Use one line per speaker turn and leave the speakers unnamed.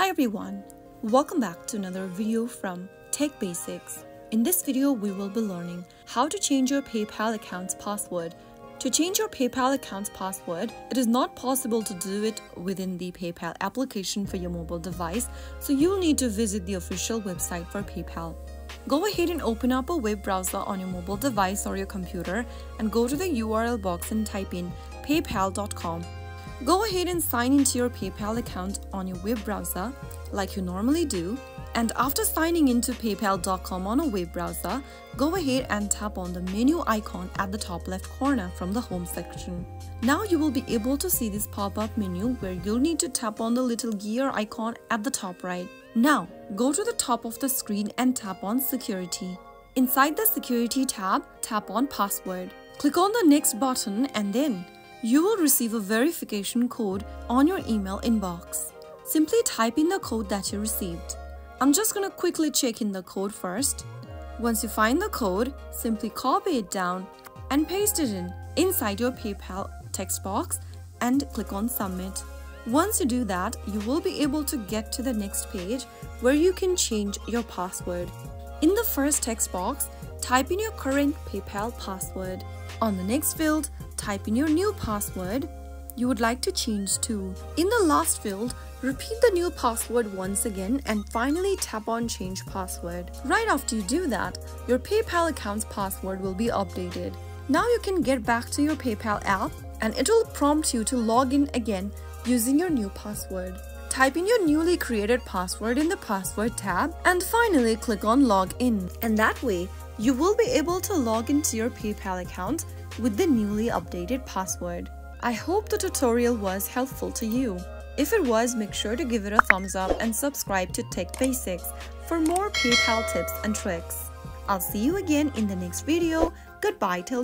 Hi everyone, welcome back to another video from Tech Basics. In this video, we will be learning how to change your PayPal account's password. To change your PayPal account's password, it is not possible to do it within the PayPal application for your mobile device, so you'll need to visit the official website for PayPal. Go ahead and open up a web browser on your mobile device or your computer and go to the URL box and type in paypal.com. Go ahead and sign into your PayPal account on your web browser like you normally do. And after signing into paypal.com on a web browser, go ahead and tap on the menu icon at the top left corner from the home section. Now you will be able to see this pop-up menu where you'll need to tap on the little gear icon at the top right. Now, go to the top of the screen and tap on Security. Inside the Security tab, tap on Password. Click on the Next button and then you will receive a verification code on your email inbox. Simply type in the code that you received. I'm just going to quickly check in the code first. Once you find the code, simply copy it down and paste it in inside your PayPal text box and click on Submit. Once you do that, you will be able to get to the next page where you can change your password. In the first text box, type in your current PayPal password. On the next field, type in your new password you would like to change to. In the last field, repeat the new password once again and finally tap on change password. Right after you do that, your PayPal account's password will be updated. Now you can get back to your PayPal app and it will prompt you to log in again using your new password. Type in your newly created password in the password tab and finally click on log in. And that way, you will be able to log into your PayPal account with the newly updated password. I hope the tutorial was helpful to you. If it was, make sure to give it a thumbs up and subscribe to Tech Basics for more PayPal tips and tricks. I'll see you again in the next video. Goodbye till